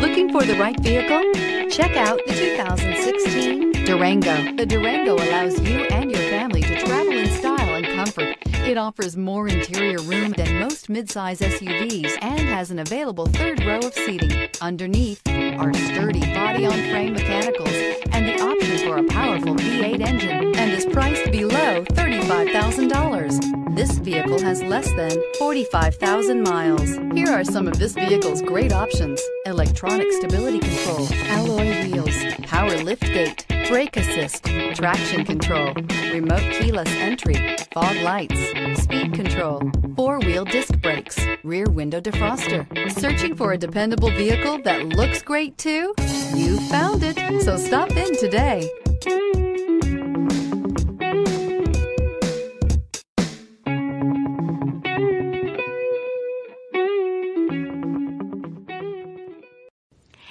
Looking for the right vehicle? Check out the 2016 Durango. The Durango allows you and your family to travel in style and comfort. It offers more interior room than most midsize SUVs and has an available third row of seating. Underneath are sturdy body-on-frame mechanicals and the option for a powerful V8 engine This vehicle has less than 45,000 miles. Here are some of this vehicle's great options. Electronic stability control, alloy wheels, power lift gate, brake assist, traction control, remote keyless entry, fog lights, speed control, four-wheel disc brakes, rear window defroster. Searching for a dependable vehicle that looks great too? You found it, so stop in today.